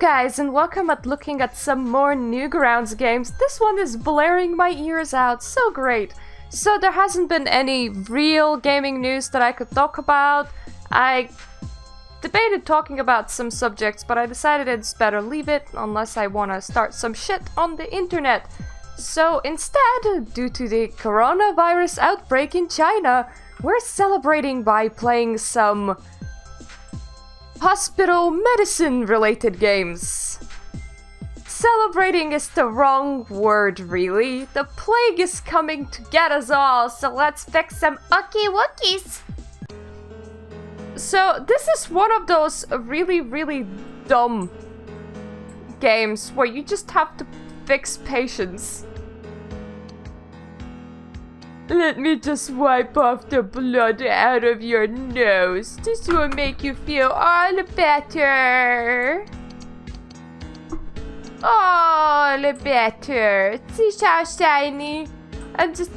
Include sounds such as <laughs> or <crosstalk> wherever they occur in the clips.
guys and welcome at looking at some more Newgrounds games. This one is blaring my ears out, so great. So there hasn't been any real gaming news that I could talk about. I debated talking about some subjects, but I decided it's better leave it unless I want to start some shit on the internet. So instead, due to the coronavirus outbreak in China, we're celebrating by playing some hospital medicine related games. Celebrating is the wrong word, really. The plague is coming to get us all, so let's fix some ucky wookies. So, this is one of those really, really dumb games where you just have to fix patients. Let me just wipe off the blood out of your nose. This will make you feel all better. All better. See how shiny? And just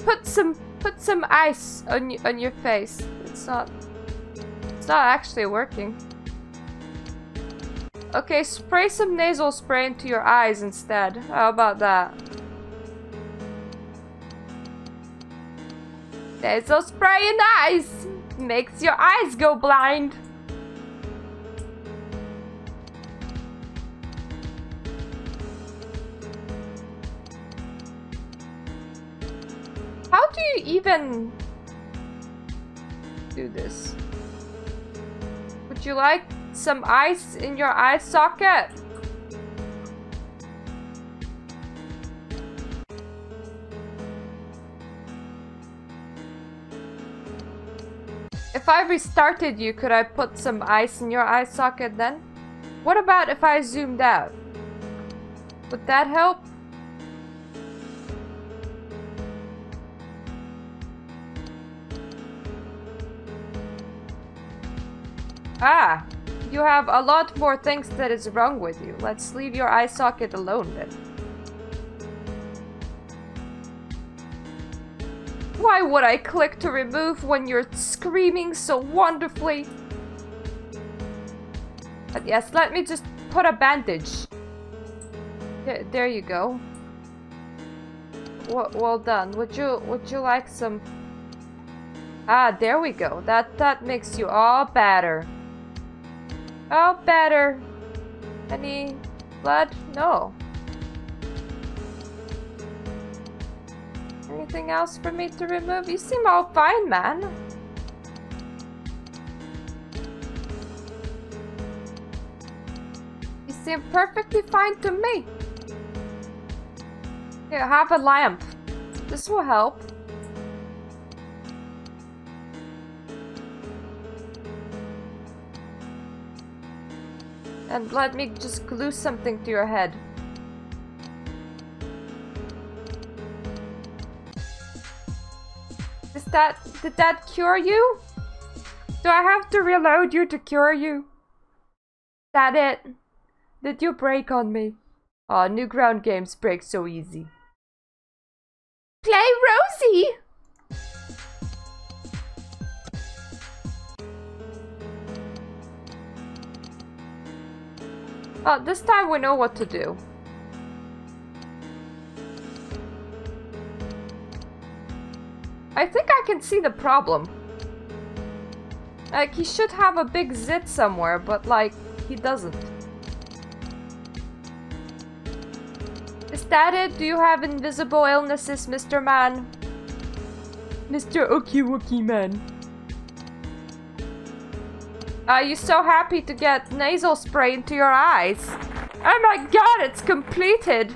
put some put some ice on on your face. It's not it's not actually working. Okay, spray some nasal spray into your eyes instead. How about that? Nasal spray in eyes makes your eyes go blind. How do you even do this? Would you like some ice in your eye socket? If I restarted you, could I put some ice in your eye socket then? What about if I zoomed out? Would that help? Ah, you have a lot more things that is wrong with you. Let's leave your eye socket alone then. Why would I click to remove when you're screaming so wonderfully? But yes, let me just put a bandage. There, there you go. Well, well done. Would you would you like some? Ah, there we go. That that makes you all better. All better. Any blood? No. Anything else for me to remove? You seem all fine, man. You seem perfectly fine to me. Here, have a lamp. This will help. And let me just glue something to your head. That... did that cure you? Do I have to reload you to cure you? That it? Did you break on me? Aw, oh, Newground games break so easy. Play Rosie! Oh, this time we know what to do. I think I can see the problem. Like, he should have a big zit somewhere, but, like, he doesn't. Is that it? Do you have invisible illnesses, Mr. Man? Mr. Ookie Wookie Man. Are you so happy to get nasal spray into your eyes? Oh my god, it's completed!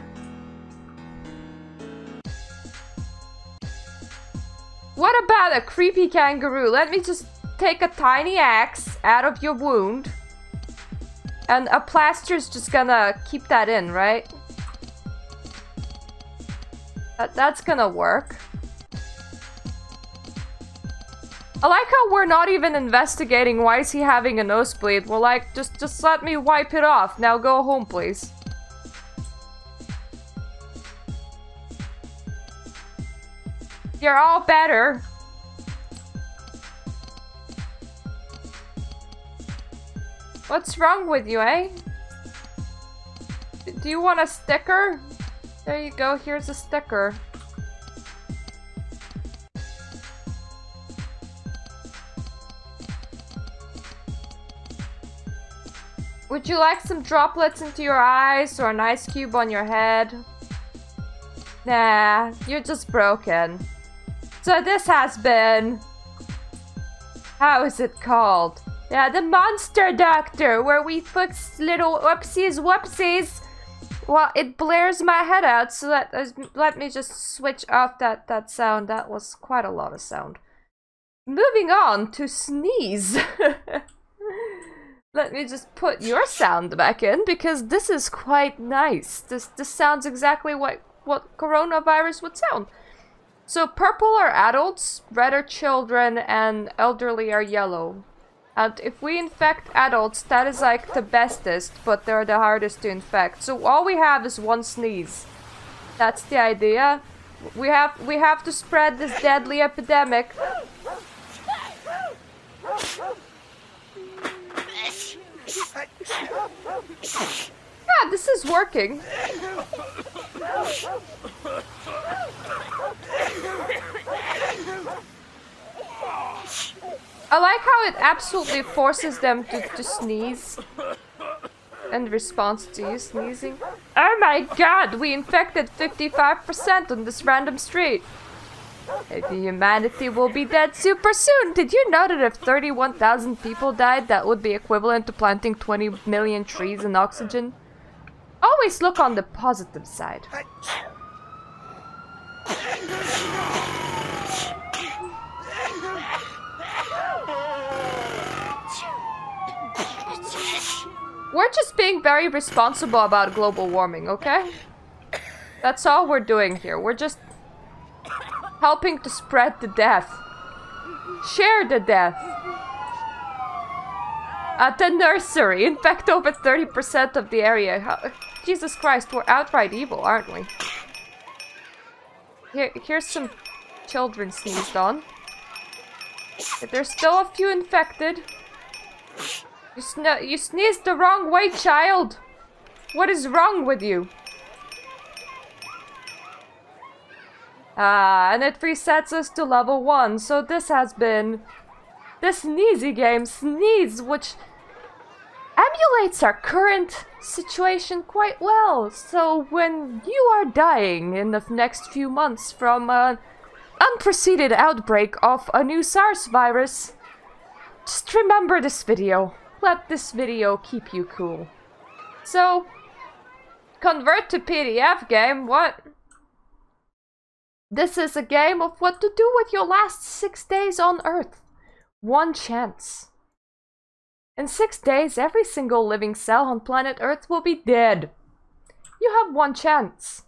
What about a creepy kangaroo? Let me just take a tiny axe out of your wound. And a plaster's just gonna keep that in, right? That, that's gonna work. I like how we're not even investigating why is he having a nosebleed. We're like, just, just let me wipe it off. Now go home, please. You're all better. What's wrong with you, eh? Do you want a sticker? There you go, here's a sticker. Would you like some droplets into your eyes or an ice cube on your head? Nah, you're just broken. So this has been... How is it called? Yeah, the Monster Doctor, where we fix little whoopsies whoopsies. Well, it blares my head out, so let, uh, let me just switch off that, that sound. That was quite a lot of sound. Moving on to sneeze. <laughs> let me just put your sound back in, because this is quite nice. This, this sounds exactly what, what coronavirus would sound. So purple are adults, red are children, and elderly are yellow. And if we infect adults, that is like the bestest, but they're the hardest to infect. So all we have is one sneeze. That's the idea. We have we have to spread this deadly epidemic. Yeah, this is working. I like how it absolutely forces them to, to sneeze. In response to you sneezing. Oh my god, we infected 55% on this random street. Humanity will be dead super soon. Did you know that if 31,000 people died, that would be equivalent to planting 20 million trees in oxygen? Always look on the positive side. We're just being very responsible about global warming, okay? That's all we're doing here. We're just helping to spread the death. Share the death. At the nursery, infect over 30% of the area. Jesus Christ, we're outright evil, aren't we? Here, here's some children sneezed on. If There's still a few infected. You, sn you sneezed the wrong way, child! What is wrong with you? Ah, and it resets us to level 1, so this has been... This Sneezy game, Sneeze, which emulates our current situation quite well. So when you are dying in the next few months from an unprecedented outbreak of a new SARS virus, just remember this video let this video keep you cool. So, convert to PDF game, what? This is a game of what to do with your last six days on Earth. One chance. In six days, every single living cell on planet Earth will be dead. You have one chance.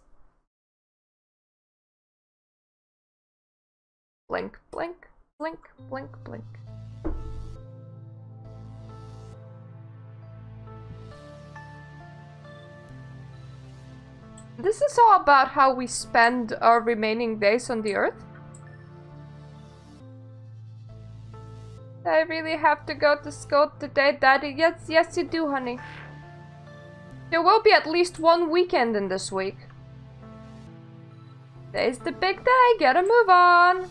Blink, blink, blink, blink, blink. This is all about how we spend our remaining days on the Earth. I really have to go to school today, Daddy. Yes, yes you do, honey. There will be at least one weekend in this week. Today's the big day, gotta move on.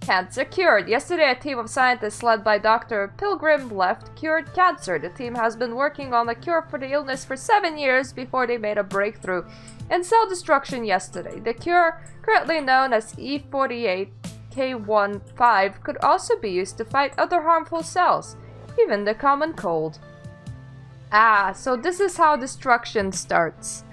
Cancer cured. Yesterday, a team of scientists led by Dr. Pilgrim left cured cancer. The team has been working on a cure for the illness for seven years before they made a breakthrough in cell destruction yesterday. The cure, currently known as E48K15, could also be used to fight other harmful cells, even the common cold. Ah, so this is how destruction starts.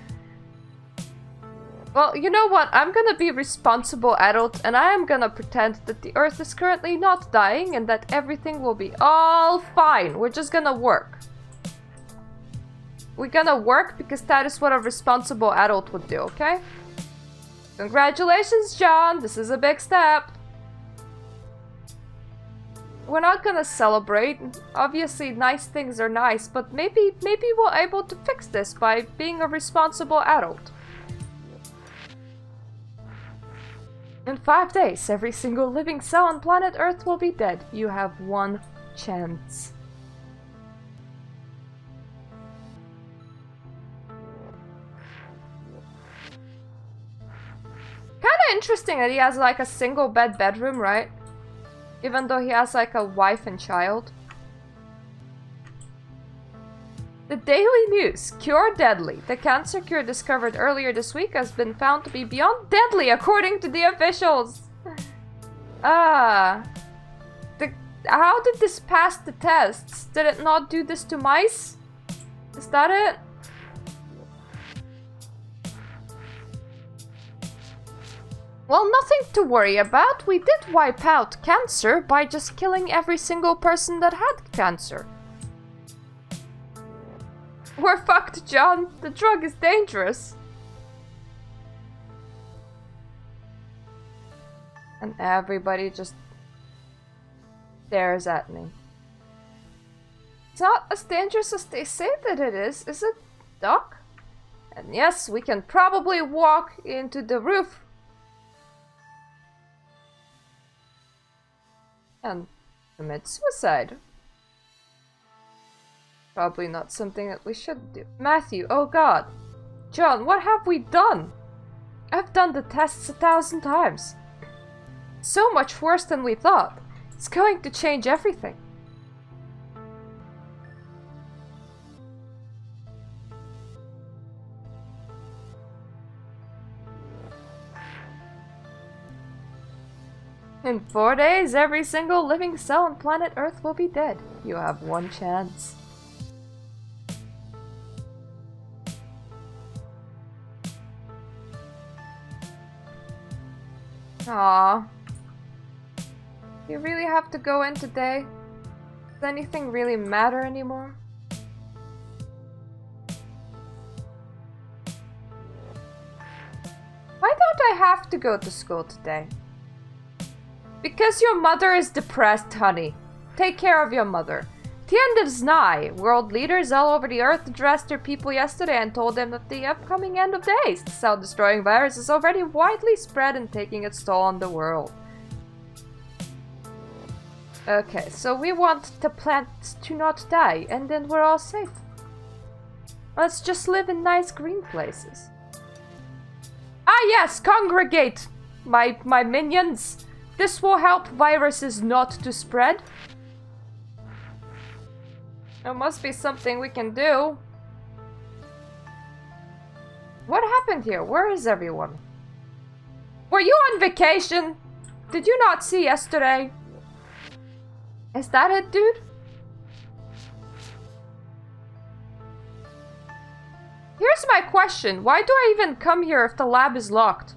Well, you know what? I'm gonna be responsible adult and I am gonna pretend that the earth is currently not dying and that everything will be all fine. We're just gonna work. We're gonna work because that is what a responsible adult would do, okay? Congratulations, John! This is a big step we're not gonna celebrate. Obviously, nice things are nice, but maybe, maybe we're able to fix this by being a responsible adult. In five days, every single living cell on planet Earth will be dead. You have one chance. Kinda interesting that he has like a single bed bedroom, right? Even though he has like a wife and child. The Daily News. Cure deadly. The cancer cure discovered earlier this week has been found to be beyond deadly according to the officials. <laughs> Ah. The, how did this pass the tests? Did it not do this to mice? Is that it? Well, nothing to worry about. We did wipe out cancer by just killing every single person that had cancer. We're fucked, John. The drug is dangerous. And everybody just stares at me. It's not as dangerous as they say that it is, is it, Doc? And yes, we can probably walk into the roof. And commit suicide. Probably not something that we should do. Matthew, oh god. John, what have we done? I've done the tests a thousand times. So much worse than we thought. It's going to change everything. In four days, every single living cell on planet Earth will be dead. You have one chance. Aww. You really have to go in today? Does anything really matter anymore? Why don't I have to go to school today? Because your mother is depressed, honey. Take care of your mother. The end is nigh. World leaders all over the earth addressed their people yesterday and told them that the upcoming end of days, the cell-destroying virus, is already widely spread and taking its toll on the world. Okay, so we want the plants to not die, and then we're all safe. Let's just live in nice green places. Ah yes, congregate, my, my minions. This will help viruses not to spread. There must be something we can do. What happened here? Where is everyone? Were you on vacation? Did you not see yesterday? Is that it, dude? Here's my question. Why do I even come here if the lab is locked?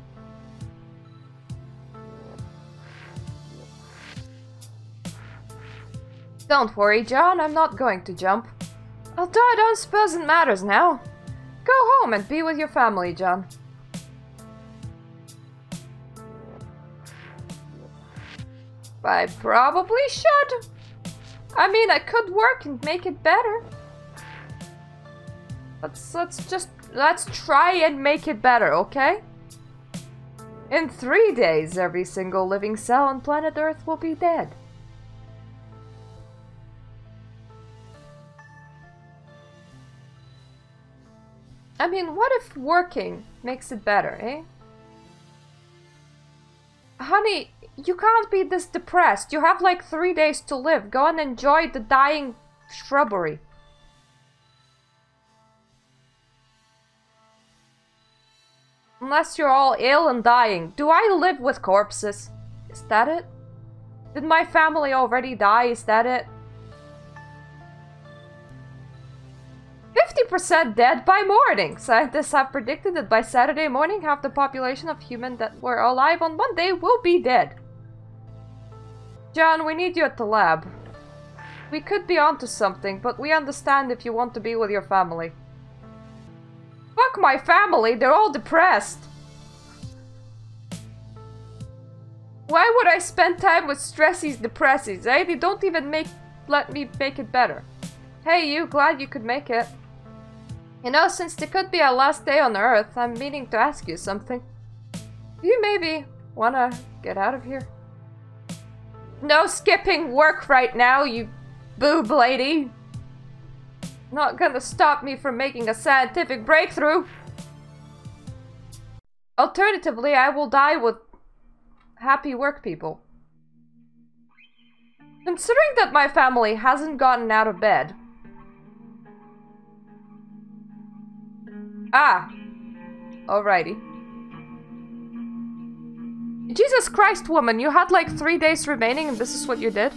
Don't worry, John, I'm not going to jump. Although I don't suppose it matters now. Go home and be with your family, John. I probably should. I mean, I could work and make it better. Let's, let's just, let's try and make it better, okay? In three days, every single living cell on planet Earth will be dead. I mean, what if working makes it better, eh? Honey, you can't be this depressed. You have like three days to live. Go and enjoy the dying shrubbery. Unless you're all ill and dying. Do I live with corpses? Is that it? Did my family already die? Is that it? 50% dead by morning. Scientists have predicted that by Saturday morning, half the population of humans that were alive on Monday will be dead. John, we need you at the lab. We could be onto something, but we understand if you want to be with your family. Fuck my family, they're all depressed. Why would I spend time with stressies depressies, eh? They don't even make let me make it better. Hey you, glad you could make it. You know, since it could be our last day on Earth, I'm meaning to ask you something. Do you maybe wanna get out of here? No skipping work right now, you boob lady! Not gonna stop me from making a scientific breakthrough! Alternatively, I will die with happy work people. Considering that my family hasn't gotten out of bed. Ah. Alrighty. Jesus Christ, woman, you had like three days remaining and this is what you did?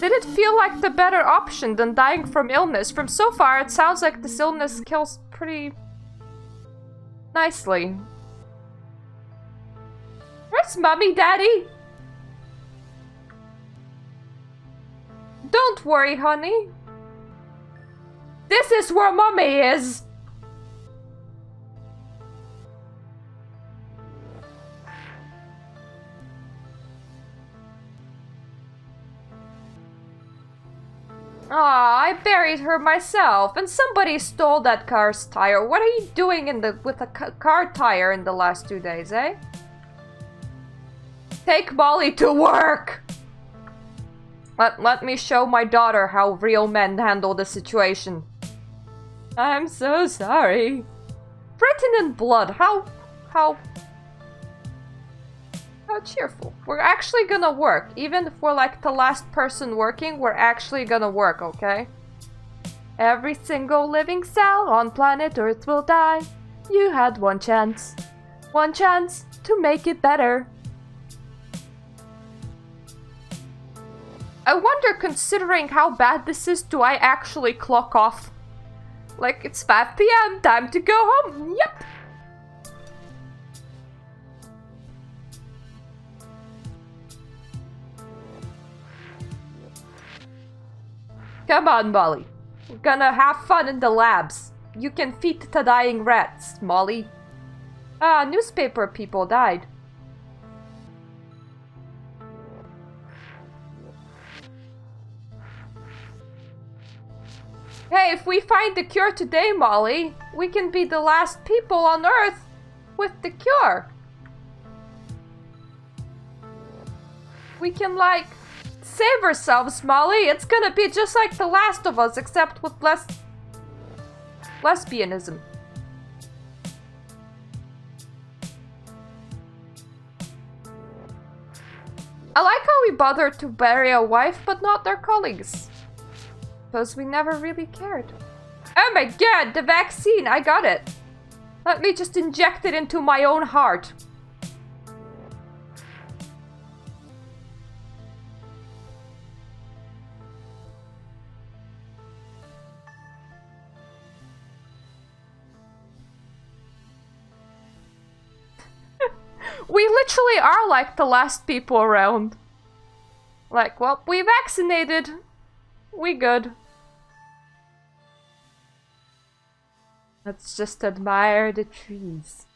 Did it feel like the better option than dying from illness? From so far, it sounds like this illness kills pretty... nicely. Where's mommy, daddy? Don't worry, honey. This is where mommy is! Ah, I buried her myself, and somebody stole that car's tire. What are you doing in the with a car tire in the last two days, eh? Take Molly to work! Let, let me show my daughter how real men handle the situation. I'm so sorry. Written in blood, how... how how cheerful. We're actually gonna work. Even if we're like the last person working, we're actually gonna work, okay? Every single living cell on planet Earth will die. You had one chance. One chance to make it better. I wonder, considering how bad this is, do I actually clock off? Like, it's 5 p.m., time to go home. Yep. Come on, Molly. We're gonna have fun in the labs. You can feed the dying rats, Molly. Ah, newspaper people died. Hey, if we find the cure today, Molly, we can be the last people on Earth with the cure. We can, like, Save ourselves, Molly. It's gonna be just like The Last of Us, except with less... lesbianism. I like how we bothered to bury a wife, but not their colleagues. Because we never really cared. Oh my god, the vaccine! I got it! Let me just inject it into my own heart. <laughs> we literally are like the last people around. Like, well, we vaccinated. We good. Let's just admire the trees.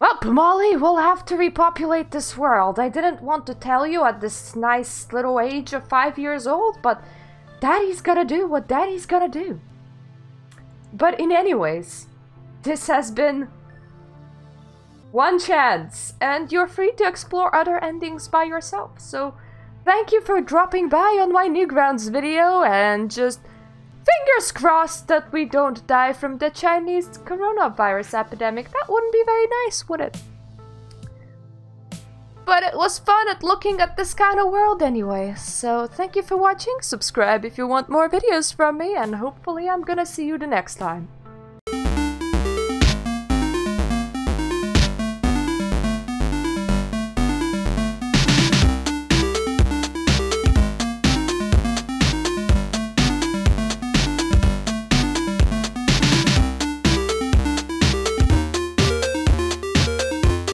Well, Molly, we'll have to repopulate this world. I didn't want to tell you at this nice little age of five years old, but Daddy's gotta do what Daddy's gotta do. But in any ways, this has been one chance, and you're free to explore other endings by yourself. So thank you for dropping by on my Newgrounds video, and just fingers crossed that we don't die from the Chinese coronavirus epidemic. That wouldn't be very nice, would it? But it was fun at looking at this kind of world anyway. So thank you for watching, subscribe if you want more videos from me, and hopefully I'm gonna see you the next time.